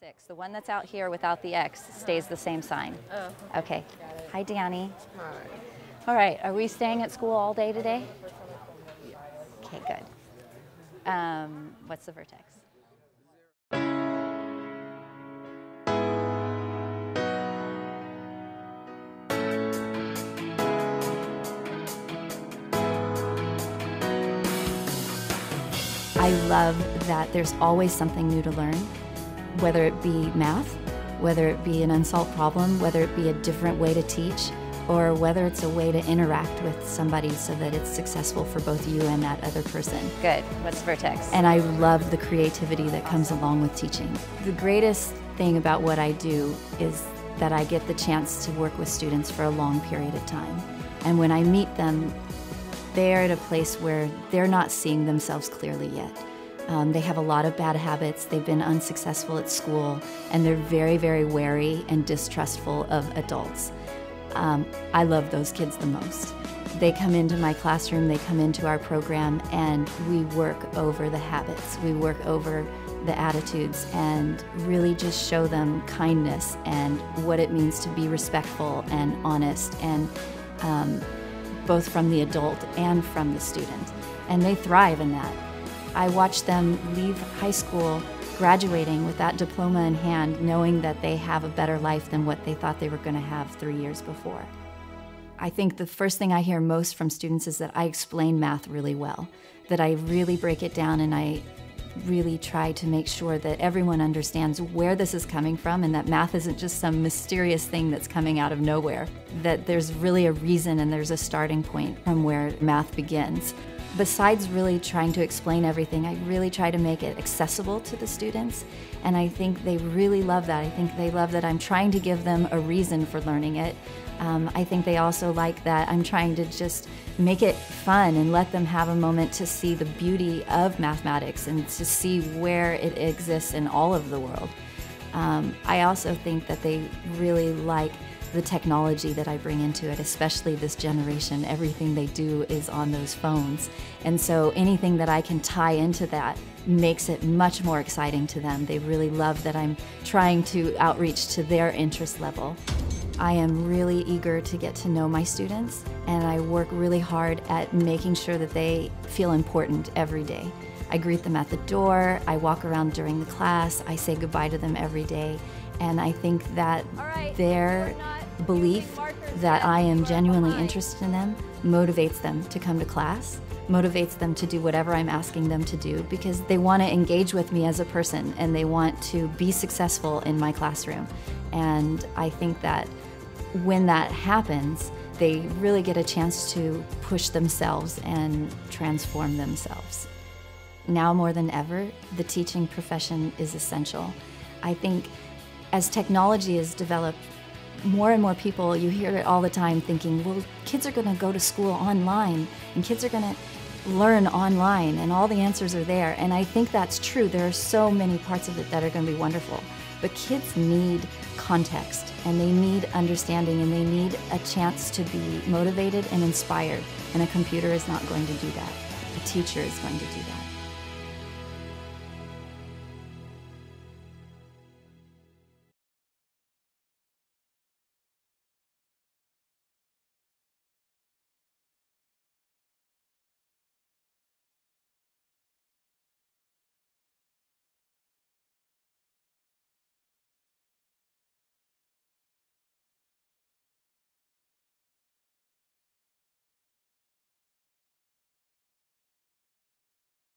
Six. The one that's out here without the X stays the same sign. Oh. Okay. Hi, Danny. Hi. All right. Are we staying at school all day today? Okay, good. Um, what's the vertex? I love that there's always something new to learn, whether it be math, whether it be an unsolved problem, whether it be a different way to teach, or whether it's a way to interact with somebody so that it's successful for both you and that other person. Good. What's vertex? And I love the creativity that comes along with teaching. The greatest thing about what I do is that I get the chance to work with students for a long period of time. And when I meet them, they're at a place where they're not seeing themselves clearly yet. Um, they have a lot of bad habits, they've been unsuccessful at school, and they're very, very wary and distrustful of adults. Um, I love those kids the most. They come into my classroom, they come into our program, and we work over the habits, we work over the attitudes, and really just show them kindness and what it means to be respectful and honest and um, both from the adult and from the student. And they thrive in that. I watch them leave high school graduating with that diploma in hand, knowing that they have a better life than what they thought they were going to have three years before. I think the first thing I hear most from students is that I explain math really well, that I really break it down and I really try to make sure that everyone understands where this is coming from and that math isn't just some mysterious thing that's coming out of nowhere. That there's really a reason and there's a starting point from where math begins. Besides really trying to explain everything, I really try to make it accessible to the students. And I think they really love that. I think they love that I'm trying to give them a reason for learning it. Um, I think they also like that I'm trying to just make it fun and let them have a moment to see the beauty of mathematics and to see where it exists in all of the world. Um, I also think that they really like the technology that I bring into it, especially this generation. Everything they do is on those phones. And so anything that I can tie into that makes it much more exciting to them. They really love that I'm trying to outreach to their interest level. I am really eager to get to know my students, and I work really hard at making sure that they feel important every day. I greet them at the door, I walk around during the class, I say goodbye to them every day, and I think that right, their belief that I am genuinely interested in them motivates them to come to class, motivates them to do whatever I'm asking them to do because they want to engage with me as a person and they want to be successful in my classroom. And I think that when that happens, they really get a chance to push themselves and transform themselves. Now more than ever, the teaching profession is essential. I think as technology is developed, more and more people, you hear it all the time thinking, well, kids are going to go to school online and kids are going to learn online and all the answers are there. And I think that's true. There are so many parts of it that are going to be wonderful. But kids need context and they need understanding and they need a chance to be motivated and inspired. And a computer is not going to do that. A teacher is going to do that.